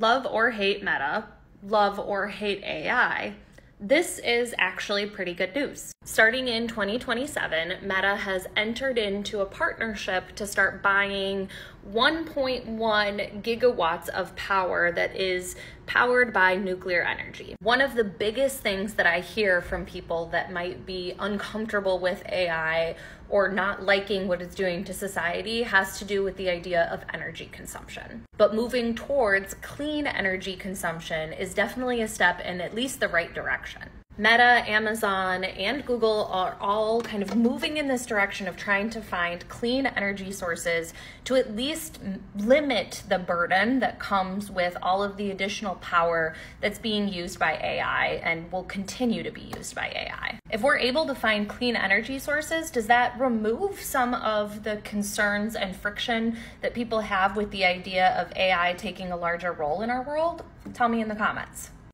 Love or hate Meta, love or hate AI, this is actually pretty good news. Starting in 2027, Meta has entered into a partnership to start buying 1.1 gigawatts of power that is powered by nuclear energy. One of the biggest things that I hear from people that might be uncomfortable with AI or not liking what it's doing to society has to do with the idea of energy consumption. But moving towards clean energy consumption is definitely a step in at least the right direction. Meta, Amazon, and Google are all kind of moving in this direction of trying to find clean energy sources to at least limit the burden that comes with all of the additional power that's being used by AI and will continue to be used by AI. If we're able to find clean energy sources, does that remove some of the concerns and friction that people have with the idea of AI taking a larger role in our world? Tell me in the comments.